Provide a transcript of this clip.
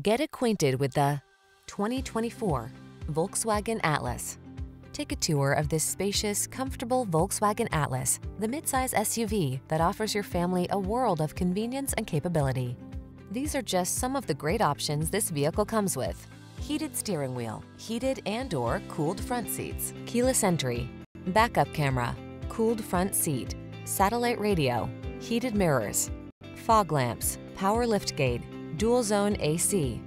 Get acquainted with the 2024 Volkswagen Atlas. Take a tour of this spacious, comfortable Volkswagen Atlas, the midsize SUV that offers your family a world of convenience and capability. These are just some of the great options this vehicle comes with. Heated steering wheel, heated and or cooled front seats, keyless entry, backup camera, cooled front seat, satellite radio, heated mirrors, fog lamps, power liftgate, dual zone AC,